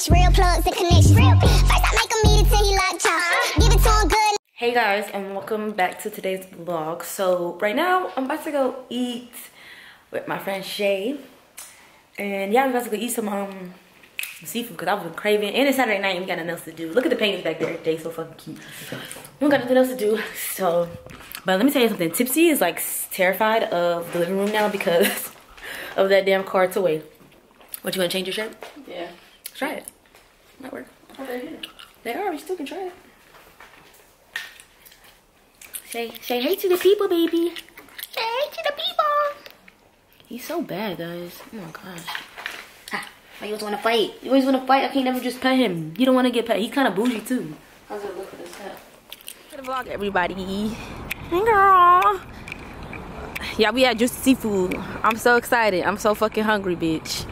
bitch, real plugs and connections. First I make him eat it till he locked jaw. Give it to him good. Hey guys, and welcome back to today's vlog. So right now, I'm about to go eat with my friend Shay. And yeah, I'm about to go eat some um seafood because I've been craving. And it's Saturday night and we got nothing else to do. Look at the paintings back there. They so fucking cute. We don't got nothing else to do. So, but let me tell you something. Tipsy is like terrified of the living room now because of that damn car toy. What, you want to change your shirt? Yeah. Try it. Might work. Oh, they're here. They are. We still can try it. Say, say hey to the people, baby. Say hey to the people. He's so bad, guys. Oh my gosh. Ah, I always want to fight. You always want to fight. I can't never just pet him. You don't want to get pet. He's kind of bougie too. How's it look at this hat? To vlog, everybody. Hey, girl. Yeah, we had just seafood. I'm so excited. I'm so fucking hungry, bitch.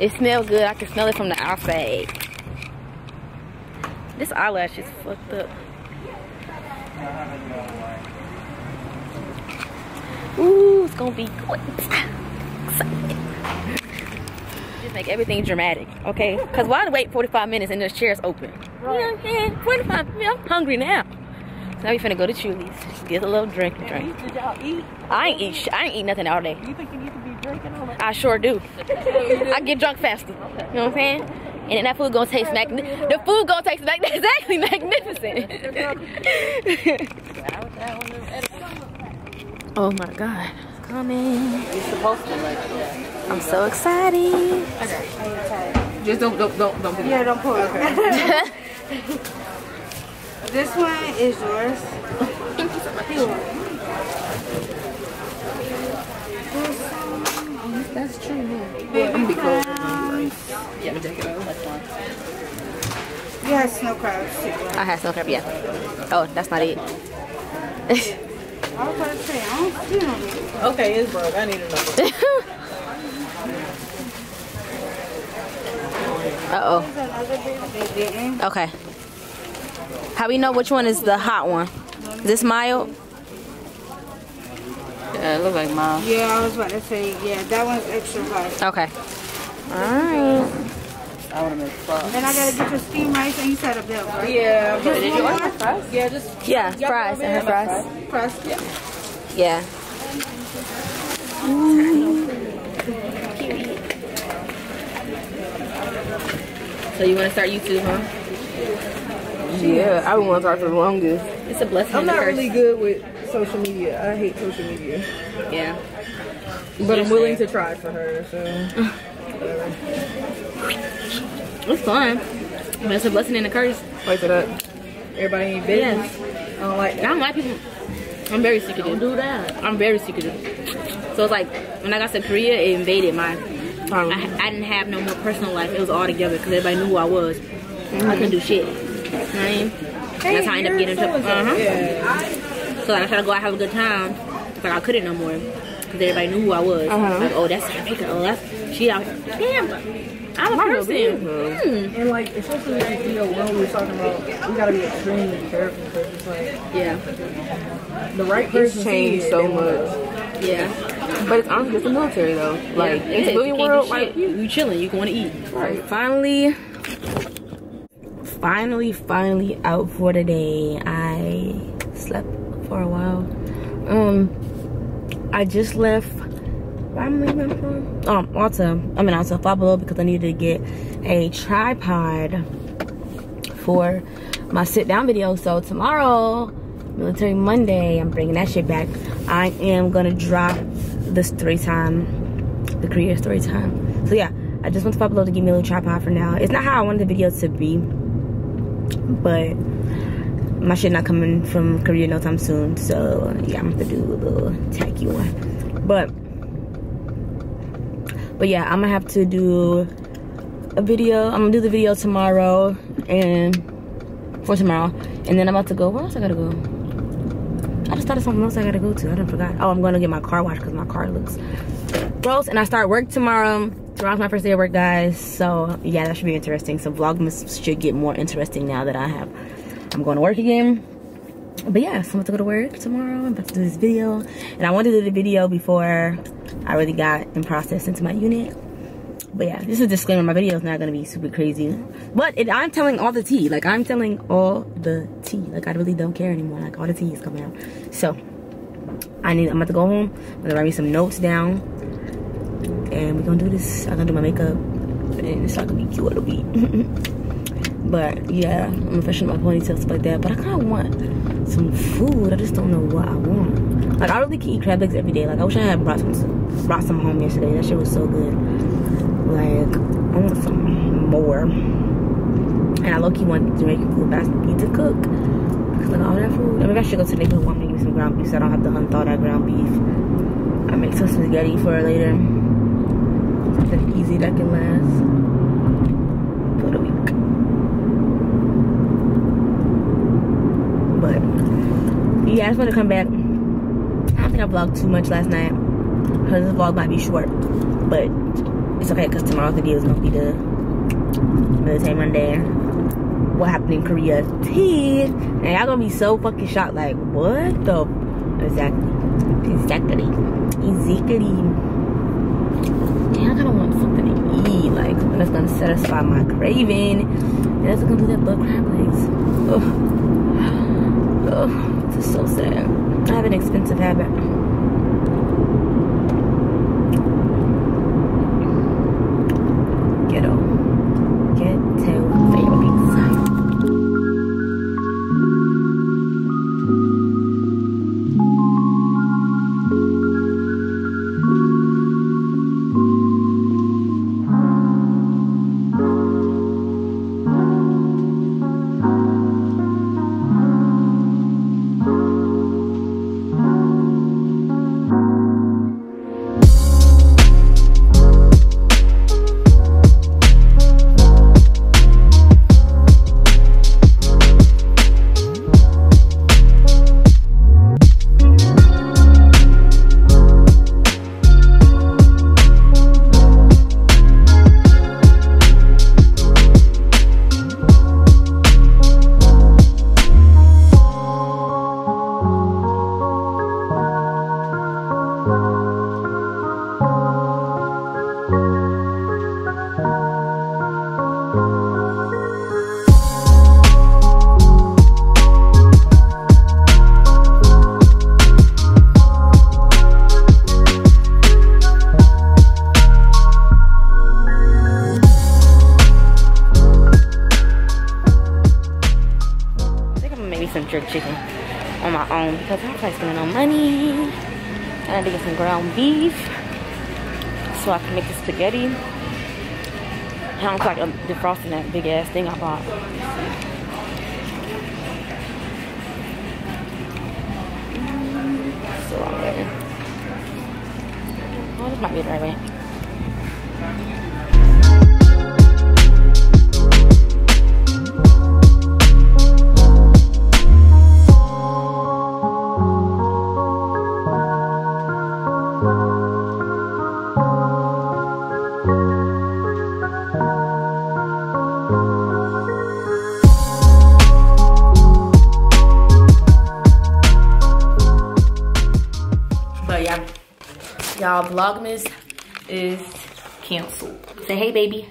It smells good. I can smell it from the outside. This eyelash is fucked up. Ooh, it's gonna be good. Just make everything dramatic, okay? Cause why wait 45 minutes and the chair's open? Know what 45, yeah, I'm hungry now. So now we finna go to Chili's. Get a little drink and drink. Did y'all eat? I ain't eat I ain't eat nothing all day. You think you need to be drinking all that? I sure do. I get drunk faster. You know what I'm saying? And then that food gonna taste mag- the food gonna taste mag- exactly magnificent. oh my god. It's coming. You're supposed to like that. I'm so excited. Just don't, don't, don't, don't. Yeah, don't pull it. This one is yours. That's true. Yeah. I'm gonna be cold. Yeah, but take it out. You have snow crabs too. I had some crab, yeah. Oh, that's not it. I was about to say, I don't see them. Okay, it's broke. I need another. One. Uh oh. There's another big they didn't. Okay. How we know which one is the hot one? Is this mild? Yeah, it looks like mild. Yeah, I was about to say, yeah, that one's extra hot. Okay. Alright. I want to make fries. Then I gotta get your steam rice and you said a bill, right? Yeah, Just did you one order fries? Yeah, just Yeah, fries and her uh-huh. fries. Press. Yeah. Yeah. So you want to start YouTube, huh? Yeah, I would want to talk for the longest. It's a blessing. I'm not curse. really good with social media. I hate social media. Yeah. But I'm willing to try for her, so. It's fun. But it's a blessing and a curse. Wait for that. Everybody ain't business. I don't like I don't like people. I'm very secretive. Don't do that. I'm very secretive. So it's like when I got to Korea, it invaded my. Um, I, I didn't have no more personal life. It was all together because everybody knew who I was. I couldn't do shit. You know I mean? That's how I ended up getting in trouble. Uh-huh. Yeah. So like, I tried to go out have a good time. It's like I couldn't no more because everybody knew who I was. Uh-huh. Like, oh, that's Jamaica. Oh, that's she out. here. Damn, I'm a person. Hmm. And like, especially like, you know, when we were talking about, we gotta be extremely careful because it's like Yeah, the right person changed see it, so they much. yeah. But it's honestly just the military though. Like yeah, in it is. civilian You world, like you, you chilling. You going to eat. Right. Finally, finally, finally out for the day. I slept for a while. Um, I just left. Where am I leaving from? Um, Alta. I mean, Alta Below because I needed to get a tripod for my sit down video. So tomorrow, Military Monday, I'm bringing that shit back. I am gonna drop the story time, the Korea story time. So yeah, I just went to Below to give me a little tripod for now. It's not how I wanted the video to be, but my shit not coming from Korea no time soon. So yeah, I'm gonna do a little tacky one. But but yeah, I'm gonna have to do a video. I'm gonna do the video tomorrow and for tomorrow. And then I'm about to go. Where else I gotta go? I just thought of something else I gotta go to. I didn't forgot. Oh, I'm gonna get my car washed because my car looks gross. And I start work tomorrow. Tomorrow's my first day of work, guys. So yeah, that should be interesting. So Vlogmas should get more interesting now that I have. I'm going to work again. But yeah, so I'm about to go to work tomorrow. I'm about to do this video. And I wanted to do the video before I really got in process into my unit. But yeah, this is a disclaimer. My video is not gonna be super crazy, but it, I'm telling all the tea. Like I'm telling all the tea. Like I really don't care anymore. Like all the tea is coming out. So I need. I'm about to go home. I'm gonna write me some notes down, and we're gonna do this. I'm gonna do my makeup, and it's not gonna be cute. It'll be. but yeah, I'm gonna freshen my ponytail stuff like that. But I kind of want some food. I just don't know what I want. Like I really can eat crab legs every day. Like I wish I had brought some brought some home yesterday. That shit was so good. Like I want some more. And I low key want Jamaican food, but I need to cook. Cause like all that food. I mean, I should go to the neighborhood one make me some ground beef so I don't have to hunt all that ground beef. I make some spaghetti for later. Something easy that can last for the week. But yeah, I just want to come back. I don't think I vlogged too much last night. Cause this vlog might be short, but it's okay because tomorrow's video is gonna be the military Monday. What happened in Korea tea, and y'all gonna be so fucking shocked. Like what the exactly, exactly, exactly. Damn, I kind of want something to eat, like something that's gonna satisfy my craving. And that's gonna do that butt crab legs. Ugh. Ugh, this is so sad. I have an expensive habit. Chicken on my own because I'm probably spending no money. And I think it's some ground beef so I can make the spaghetti. I don't feel like I'm um, defrosting that big ass thing I bought. So I'm. Oh, this might be the right way. Y'all, Vlogmas is canceled. Say hey, baby.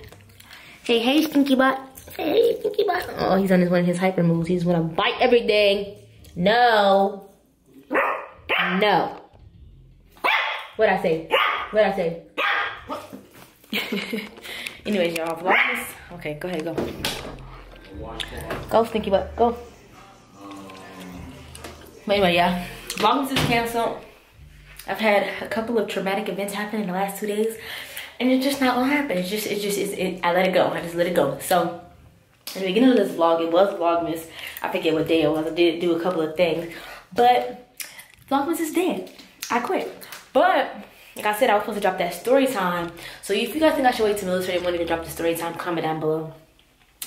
Say hey, stinky butt. Say hey, stinky butt. Oh, he's on his one of his hyper moves. He's gonna bite everything. No. No. What'd I say? What'd I say? Anyways, y'all, Vlogmas. Okay, go ahead, go. Go, stinky butt, go. But anyway, yeah, Vlogmas is canceled. I've had a couple of traumatic events happen in the last two days, and it's just not gonna happen. It's just, it's just, it's, it, I let it go. I just let it go. So, in the beginning of this vlog, it was Vlogmas. I forget what day it was. I did do a couple of things, but Vlogmas is dead. I quit. But like I said, I was supposed to drop that story time. So if you guys think I should wait till military morning to drop the story time, comment down below.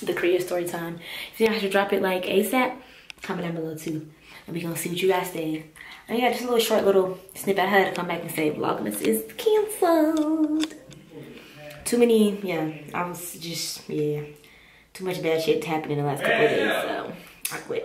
The Korea story time. If you think I should drop it like ASAP, comment down below too. And we gonna see what you guys think. And yeah, just a little short little snippet. I to come back and say Vlogmas is canceled. Too many, yeah, I was just, yeah, too much bad shit happened in the last couple of days, so I quit.